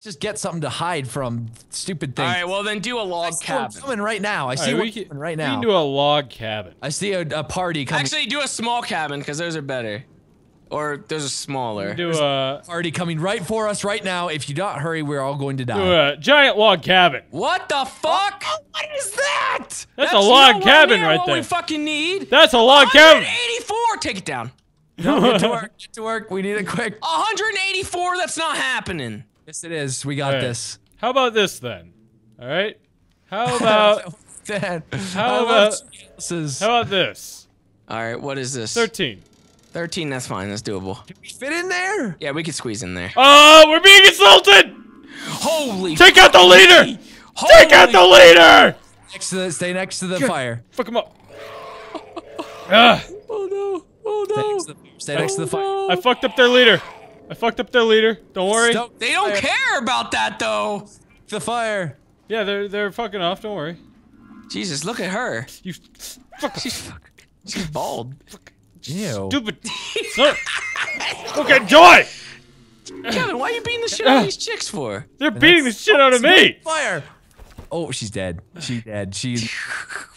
Just get something to hide from stupid things. All right, well then do a log See one cabin. coming right now. I All see right, one we can, coming right we now. can do a log cabin. I see a, a party coming. Actually, do a small cabin because those are better. Or those are smaller. Do a party coming right for us right now. If you don't hurry, we're all going to die. do a giant log cabin. What the fuck? Oh, what is that? That's, a log nowhere cabin near right what there. we fucking need. That's a log cabin. 184. Take it down. No, get to work. Get to work. We need it quick. 184. That's not happening. Yes, it is. We got All right. this. How about this then? All right. How about Dad, How about- chances. how about this? All right, what is this? Thirteen. 13. That's fine. That's doable. Can we fit in there? Yeah, we could squeeze in there. Oh, we're being assaulted! Holy. Take out the leader! Holy Take out the leader! Next to the, stay next to the fire. Fuck him up. Ugh, ah. Oh no. Oh Stay no. next to the, stay next to the oh, fire. I fucked up their leader. I fucked up their leader. Don't worry. Stoke They don't fire. care about that though. The fire. Yeah, they're they're fucking off. Don't worry. Jesus, look at her. You fuck She's fucking. She's bald. Ew. stupid. son. okay, Joy. Kevin, why are you beating the shit out of these chicks for? They're beating the shit out of me. Fire. Oh, she's dead. She's dead. She's.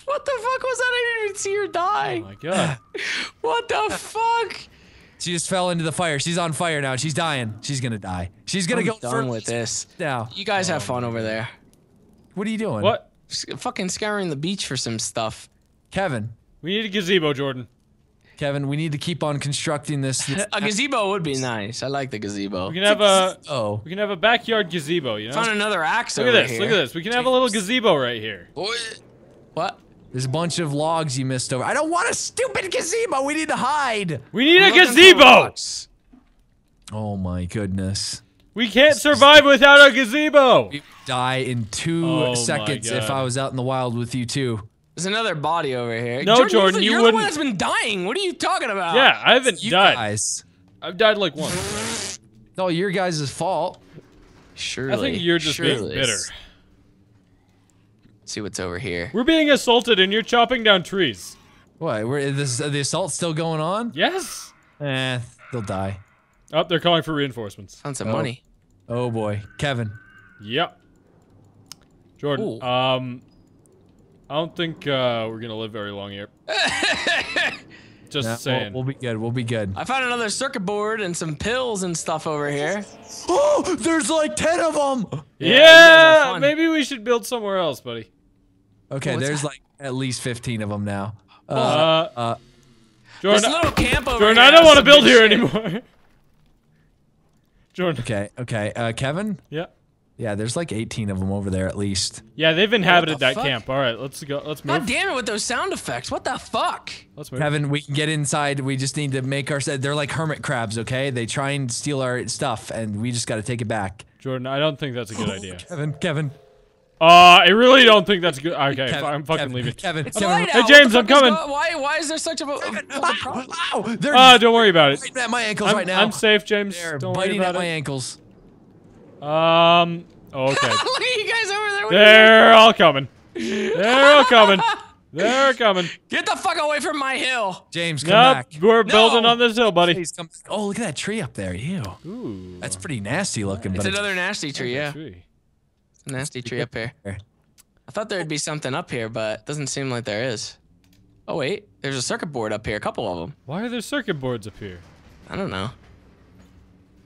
What the fuck was that? I didn't even see her die. Oh die. my god. What the fuck? She just fell into the fire. She's on fire now. She's dying. She's gonna die. She's gonna I'm go done with this. now. You guys have oh fun over there. What are you doing? What? S- fucking scouring the beach for some stuff. Kevin. We need a gazebo, Jordan. Kevin, we need to keep on constructing this. this A gazebo would be nice. I like the gazebo. We can have a oh. we can have a backyard gazebo. You know. Found another axe Look at this. here. Look at this. We can have a little gazebo right here. What? There's a bunch of logs you missed over. I don't want a stupid gazebo. We need to hide. We need a Looking for gazebo. Oh my goodness. We can't survive without a gazebo. We die in two Oh seconds if I was out in the wild with you too. There's another body over here. No, you're Jordan, the- you you're the one wouldn't- that's been dying. What are you talking about? Yeah, I haven't You died. guys. I've died like once. It's all your guys' fault. Surely. I think you're just being bitter. See what's over here. We're being assaulted and you're chopping down trees. What? We're, this, the assault's still going on? Yes. Eh, they'll die. Oh, they're calling for reinforcements. Found some Oh. money. Oh boy. Kevin. Yep. Jordan, Ooh. um, I don't think uh, we're gonna live very long here. Just Nah, we'll, saying. we'll be good. We'll be good. I found another circuit board and some pills and stuff over here. Oh, there's like 10 of them. Yeah, you guys are yeah, maybe we should build somewhere else, buddy. Okay, what's there's that? like at least 15 of them now. Uh, Uh, uh, This Jordan, little camp over Jordan, here I don't want to build here shit. anymore. Jordan. okay, okay. Uh, Kevin? Yeah. Yeah, there's like 18 of them over there at least. Yeah, they've inhabited the that fuck? camp. All right, let's go. Let's move. God move. damn it with those sound effects. What the fuck? Let's move. Kevin, we can get inside. We just need to make our. set. They're like hermit crabs, okay? They try and steal our stuff, and we just got to take it back. Jordan, I don't think that's a good idea. Kevin, Kevin, Uh, I really don't think that's good. Okay, Kevin, I'm fucking Kevin, leaving. Kevin, It's Kevin. light Hey. James, I'm fuck is coming. go- why? Why is there such a, a, a problem? Ow, they're Uh, don't worry about it. biting at my ankles I'm, right now. I'm safe, James. They're Don't worry biting at about my ankles. Um. Okay. Look at you guys over there. What are you They're all coming. They're all coming. They're coming. Get the fuck away from my hill. James, come Nope, back. we're building on this hill, buddy. Please come. Oh, look at that tree up there. Ew. Ooh. That's pretty nasty looking. It's but another nasty tree, yeah. Tree. Nasty tree up here. I thought there'd be something up here, but it doesn't seem like there is. Oh wait, there's a circuit board up here, a couple of them. Why are there circuit boards up here? I don't know.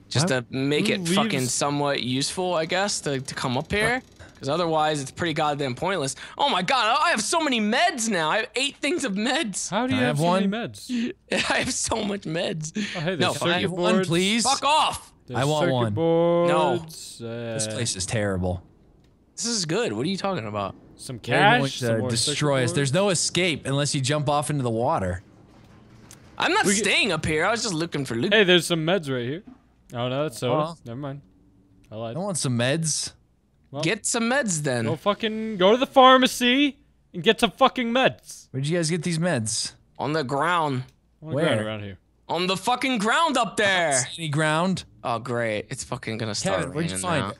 Just Why- to make who it fucking somewhat useful, I guess, to, to come up here. Because otherwise, it's pretty goddamn pointless. Oh my god, I have so many meds now. I have eight things of meds. How do you I have, have so many one? meds? I have so much meds. Oh, hey, No, there's can Can I have one, please? Fuck off. There's I want one. Boards, uh, This place is terrible. This is good. What are you talking about? Some They're going cash. some to destroy us. There's no escape unless you jump off into the water. I'm not We staying up here. I was just looking for loot. Hey, there's some meds right here. Oh no, that's soda. Well. Never mind. I lied. I want some meds. Get some meds then. Go fucking go to the pharmacy and get some fucking meds. Where'd you guys get these meds? On the ground. On the ground Where? around here? On the fucking ground up there. Any ground? Oh great. It's fucking gonna start Kevin, where'd you raining find now. it?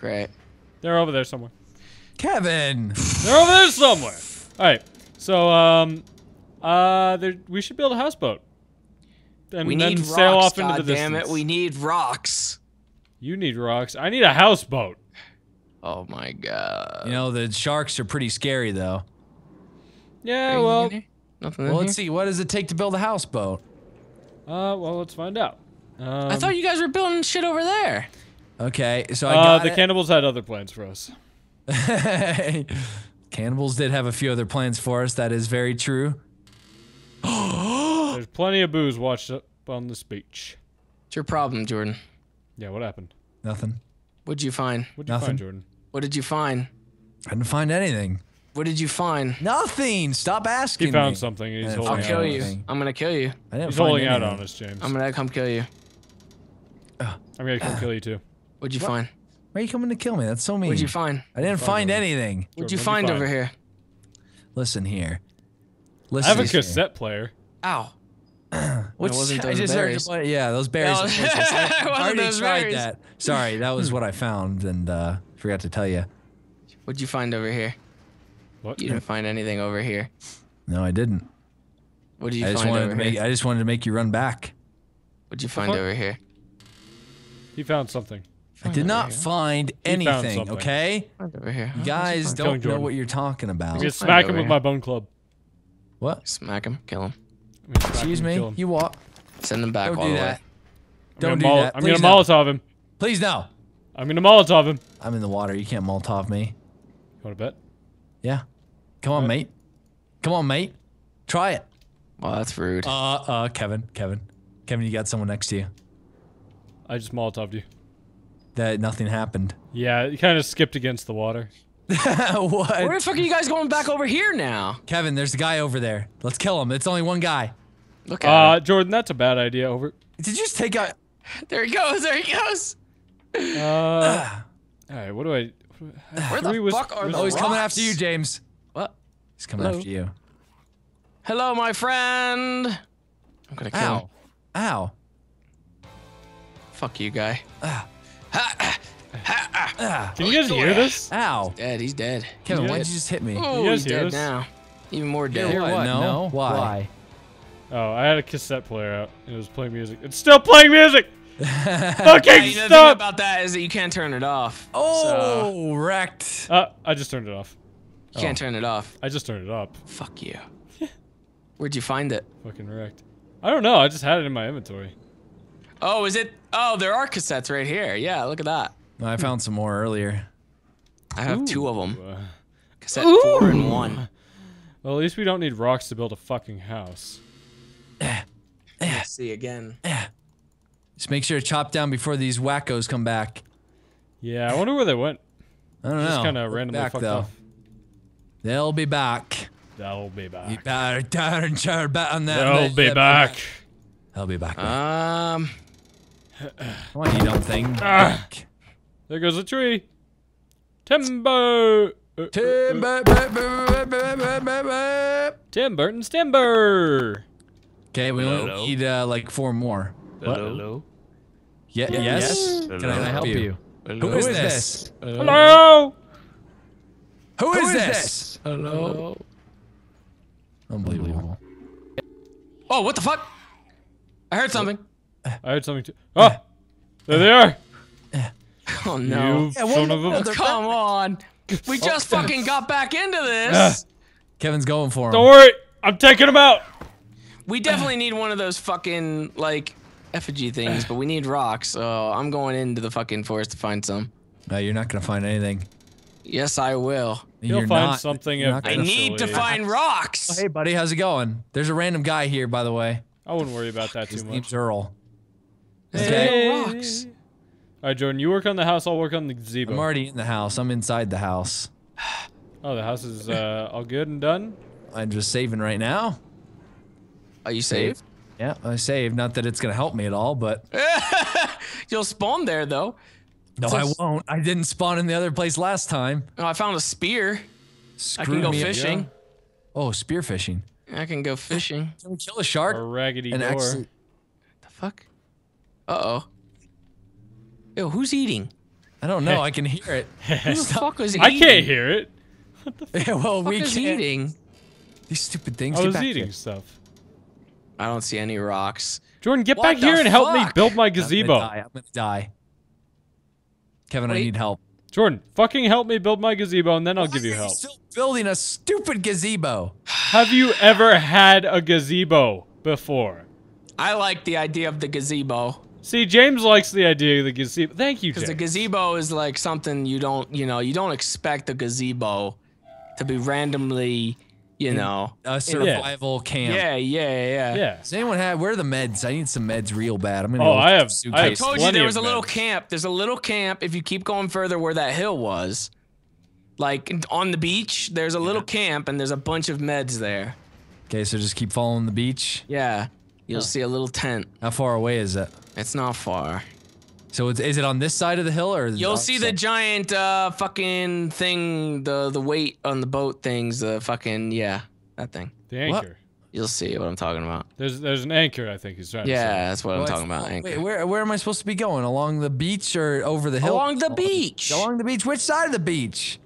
Great. They're over there somewhere. Kevin! They're over there somewhere. All right. So um, uh, there we should build a houseboat. And We then need sail rocks, off into the God damn distance. it. We need rocks. You need rocks. I need a houseboat. Oh my god. You know the sharks are pretty scary though. Yeah, Anything well. Nothing Well, let's see. What does it take to build a houseboat? uh, well, let's find out. Um, I thought you guys were building shit over there. Okay, so I uh, got the it. cannibals had other plans for us. Cannibals did have a few other plans for us. That is very true. There's plenty of booze washed up on this beach. What's your problem, Jordan? Yeah, what happened? Nothing. What'd you find? What'd you Nothing. find, Jordan? What did you find? I didn't find anything. What did you find? Nothing. Stop asking He found me. something he's holding I'll Fine. out kill on you. us. Anything. I'm gonna kill you. I didn't He's find holding out anything. on us, James. I'm gonna come kill you. I'm gonna come kill you too. What'd you find? Why are you coming to kill me? That's so mean. What'd you find? I didn't find Jordan? anything. What'd you Jordan, find what'd over here? Listen here. Listen I have a here. cassette player. Ow. Which wasn't I those just heard berries. play- yeah, those berries. That was- are delicious. I already those tried berries. that. Sorry, that was what I found and uh, forgot to tell you. What'd you find over here? What? You didn't find anything over here. No, I didn't. What did you I just find wanted over to make. here? I just wanted to make you run back. What'd you find fuck? over here? He found something. I did not find anything. okay, over here. you guys don't know Jordan. what you're talking about. I'm smack him over with my bone club. What? Smack him. Kill him. I'm gonna smack Excuse him me. him. You what? Send him back Don't all do the way. that. I'm Don't gonna do mol- that. I'm Please gonna no. Molotov him. Please no. I'm gonna Molotov him. I'm in the water. You can't Molotov me. You wanna bet? Yeah. Come on, What? mate. Come on, mate. Try it. Well, that's rude. Uh, uh, Kevin, Kevin, Kevin, you got someone next to you. I just Molotoved you. That nothing happened. Yeah, you kind of skipped against the water. what? Where the fuck are you guys going back over here now? Kevin, there's a guy over there. Let's kill him. It's only one guy. Look at Uh, Jordan, that's a bad idea. Over. Did you just take out? There he goes. There he goes. Uh, all right. What do I? Where the was- fuck are the Oh, he's coming after you, James. What? He's coming Hello? after you. Hello, my friend. I'm gonna kill him. Ow. Ow. Fuck you, guy. Can you guys hear this? Ow. Dead. He's dead. Kevin, You why'd guys- you just hit me? Oh, guys he's hear dead this? now. Even more Hear dead. what? No. Why? Oh, I had a cassette player out. and It was playing music. It's still playing music. Yeah, Fucking you know, the thing about that is that you can't turn it off. Oh, wrecked. Uh, I just turned it off. You can't turn it off. I just turned it up. Fuck you. Where'd you find it? Fucking wrecked. I don't know. I just had it in my inventory. Oh, is it? Oh, there are cassettes right here. Yeah, look at that. I found some more earlier. I have two of them. Uh, Cassette four and one. well, at least we don't need rocks to build a fucking house. Let's see again. Just make sure to chop down before these wackos come back. Yeah, I wonder where they went. I don't Just know. kind of Look randomly back, fucked though. off. They'll be back. That'll be back. You better turn your bet on that. They'll be back. They'll be back. Um, Come on, you dumb thing. Ah. There goes a tree. Timber. Uh, uh, Tim, uh, ba. Tim Burton's timber. Okay, we only need uh, like four more. hello. Yeah, yes. Hello? Can I help you? Hello. Who is this? Hello. Who is this? Hello. Unbelievable. Oh, what the fuck? I heard something. I heard something too. Oh, there they are. Oh no. You son of a. Come on. We just fucking got back into this. Ah. Kevin's going for him. Don't worry. I'm taking him out. We definitely need one of those fucking like effigy things, but we need rocks. So I'm going into the fucking forest to find some. No, you're not gonna find anything. Yes, I will. You'll You're find not- something you're I need to find rocks. Hey, buddy, how's it going? There's a random guy here, by the way. I wouldn't worry about that too His much. name's Earl. Is Okay. rocks? All right, Jordan, you work on the house. I'll work on the gazebo. I'm already in the house. I'm inside the house. oh, the house is uh, all good and done. I'm just saving right now. Are you saved? Yeah, I saved. Not that it's gonna help me at all, but You'll spawn there though. no, So- I won't. I didn't spawn in the other place last time. Oh, I found a spear. Screw I can go me. fishing. Oh, spearfishing. I can go fishing. Can we kill a shark? A raggedy and door. actually, The fuck? Uh oh. Yo, who's eating? I don't know. I can hear it. Who the fuck was eating? I can't hear it. Yeah, well, Fuck we is can't. eating? These stupid things. I get was back eating here. stuff. I don't see any rocks. Jordan, get What back the here and help me build my gazebo. I'm gonna gazebo. die. I'm gonna die. Kevin, I need help. Jordan, fucking help me build my gazebo, and then I'll give Why you are help. Still building a stupid gazebo. Have you ever had a gazebo before? I like the idea of the gazebo See, James likes the idea of the gazebo. Thank you, because the gazebo is like something you don't, you know, you don't expect the gazebo to be randomly, you know. A survival camp. Yeah, yeah, yeah. yeah. Does anyone have? Where are the meds? I need some meds real bad. I'm gonna. Oh, go I have- through I have suitcases. told you there was a little meds. camp. There's a little camp if you keep going further where that hill was. Like on the beach, there's a little camp and there's a bunch of meds there. Okay, so just keep following the beach. Yeah. You'll see a little tent. How far away is it? It's not far. So it's, is it on this side of the hill or? You'll see the giant uh fucking thing, the the weight on the boat things, the fucking yeah, that thing. The What? anchor. You'll see what I'm talking about. There's there's an anchor. I think he's trying to Yeah, say. that's what I'm talking about. Anchor. Wait, where where am I supposed to be going? Along the beach or over the hill? Along the beach. Along the beach. Which side of the beach?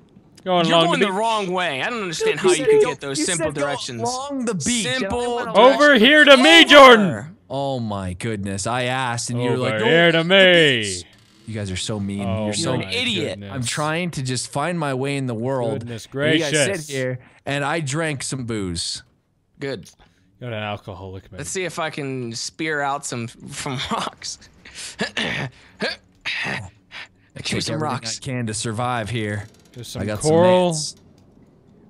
Going You're going the the wrong way. I don't understand Dude, how you said could get those you simple said go directions. Along the beach. Simple went Over here to me, Jordan. Oh my goodness! I asked, and you're like, "No, here to me. You guys are so mean. Oh, You're so an idiot. goodness. I'm trying to just find my way in the world. Goodness and You guys sit here, and I drank some booze. Good. Got an alcoholic man. Let's see if I can spear out some from rocks. I Give me some rocks. I can to survive here. There's I some got coral. some meds.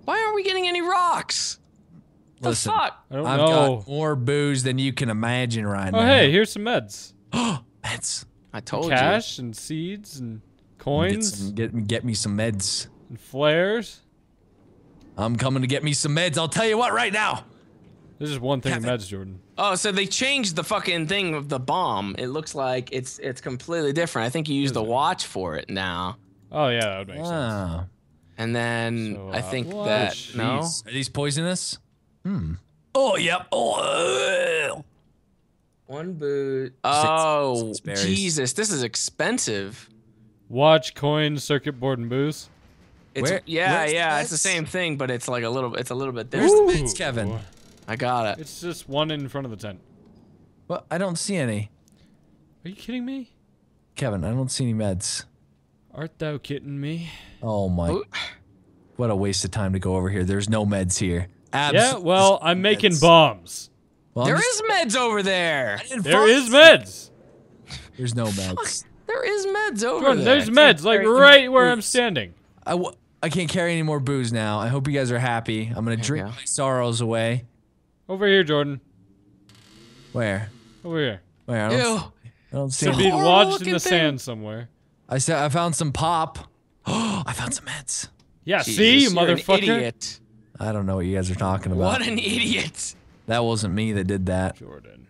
Why aren't we getting any rocks? The Listen, fuck? I don't I've know. got more booze than you can imagine right Oh now. hey, here's some meds. meds. I told you. Cash and seeds and Get, coins some, get, get me some meds. and flares. I'm coming to get me some meds. I'll tell you what right now. There's just one thing in Kevin. meds, Jordan. Oh, so they changed the fucking thing of the bomb. It looks like it's it's completely different. I think you use the watch for it now. Oh yeah, that would make sense. Ah. And then So, I uh, think what? that Jeez. no. Are these poisonous? Hmm. Oh, yep. Oh. One boot. Oh, six berries. Jesus, this is expensive. Watch, coins, circuit board, and booze. It's Where- yeah, where's yeah, it's the same thing, but it's like a little it's a little bit Where's different. the meds, Kevin? I got it. It's just one in front of the tent. Well, I don't see any. Are you kidding me? Kevin, I don't see any meds. Art thou kidding me? Oh my. Ooh. What a waste of time to go over here. There's no meds here. Yeah, well, I'm making meds. bombs. Well, I'm There just- is meds over there. I didn't There find is some. meds. There's no meds. There is meds over Jordan, there. there's meds, like right where I'm standing. I, w- I can't carry any more booze now. I hope you guys are happy. I'm gonna drink go. my sorrows away. Over here, Jordan. Where? Over here. Where? I don't, Ew. I don't see Should any. be lodged in the thing. sand somewhere. I said I found some pop. Oh, I found some meds. Yeah, Jesus, see, you you're an motherfucker. idiot. I don't know what you guys are talking about. What an idiot. That wasn't me that did that. Jordan.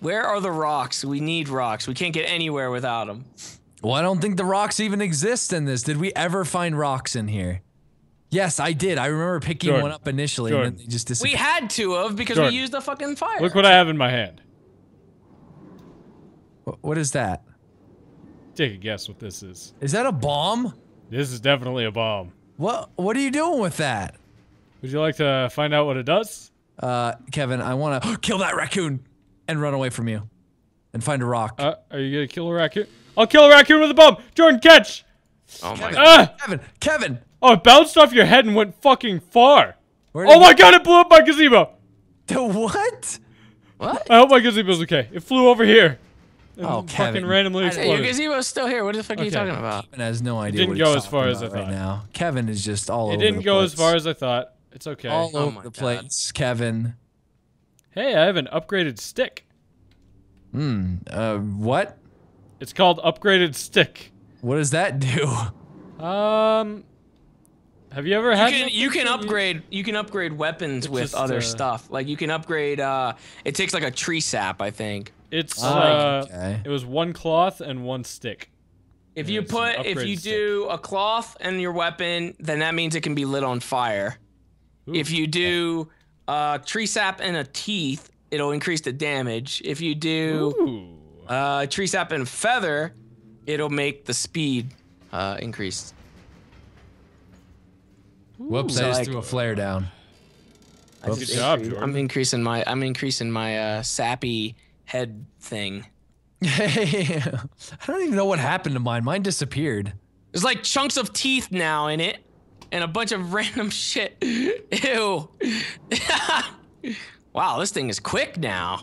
Where are the rocks? We need rocks. We can't get anywhere without them. Well, I don't think the rocks even exist in this. Did we ever find rocks in here? Yes, I did. I remember picking Jordan. one up initially Jordan. and then they just We had two of because Jordan. we used the fucking fire. Look what I have in my hand. What is that? Take a guess what this is. Is that a bomb? This is definitely a bomb. What What are you doing with that? Would you like to find out what it does? Uh, Kevin, I want to kill that raccoon and run away from you and find a rock. Uh, are you gonna kill a raccoon? I'll kill a raccoon with a bomb. Jordan, catch! oh my god. Ah! Kevin, Kevin, Oh, it bounced off your head and went fucking far. Oh my god, it blew up my gazebo. The what? What? I hope my gazebo's okay. It flew over here. And Oh, fucking Kevin. randomly Hey, your exploded. gazebo's still here. What the fuck are you Okay. talking about? Kevin has no idea. didn't what go he's as far as I about right thought. now. Kevin is just all over. It over. didn't the go as place. far as I thought. It's okay. all Oh over my the God. place, Kevin. Hey, I have an upgraded stick. Hmm. Uh, what? It's called upgraded stick. What does that do? Um, have you ever You had? can something you can upgrade you can upgrade weapons It's with just, other uh, stuff. Like you can upgrade uh it takes like a tree sap, I think. It's Oh, uh, okay. it was one cloth and one stick. If Yeah, you put if upgrade you stick. do a cloth and your weapon, then that means it can be lit on fire. If you do uh tree sap and a teeth, it'll increase the damage. If you do Ooh. uh tree sap and feather, it'll make the speed uh increase. Whoops! So I just like, threw a flare down. Good job, Jordan. I'm increasing my I'm increasing my uh sappy head thing. I don't even know what happened to mine. Mine disappeared. There's like chunks of teeth now in it, and a bunch of random shit. Ew. wow, this thing is quick now.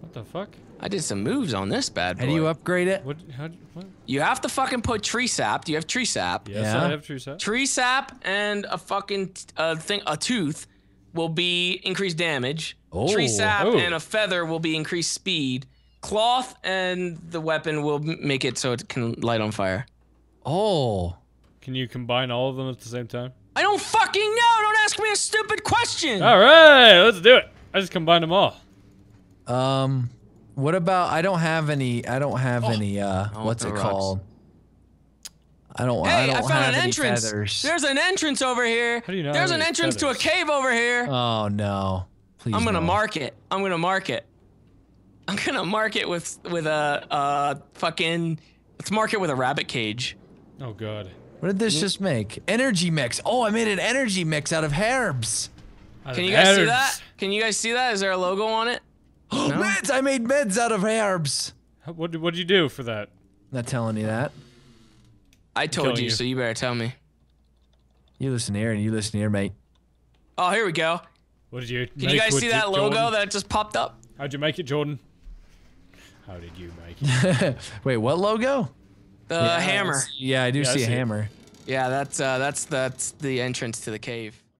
What the fuck? I did some moves on this bad boy. How do you upgrade it? What? How? What? You have to fucking put tree sap. Do you have tree sap? Yes, Yeah. I have true set. Tree sap and a fucking t- uh, thing, a tooth, will be increased damage. Tree Oh. sap Oh. and a feather will be increased speed. Cloth and the weapon will make it so it can light on fire. Oh. Can you combine all of them at the same time? I don't fucking know. Don't ask me a stupid question. All right, let's do it. I just combined them all. Um, what about? I don't have any. I don't have any. Uh, Oh, what's it rocks. called? I don't. I Hey, don't I, have found an any entrance. feathers. There's an entrance over here. How do you know? There's an any entrance to a cave over here. Oh no! Please. I'm gonna no. mark it. I'm gonna mark it. I'm gonna mark it with with a uh fucking. Let's mark it with a rabbit cage. Oh god. What did this just make? Energy mix. Oh, I made an energy mix out of herbs. Out Can of you guys see that? Can you guys see that? Is there a logo on it? Meds. I made meds out of herbs. What did what'd you do for that? Not telling you that. I told you, you. so you better tell me. You listen here and you listen here, mate. Oh, here we go. What did you? Can you guys see that logo that just popped up? How'd you make it, Jordan? How did you make it? Wait, what logo? The hammer. Yeah, I do Yeah, I see a see it. hammer. Yeah, that's uh, that's that's the entrance to the cave.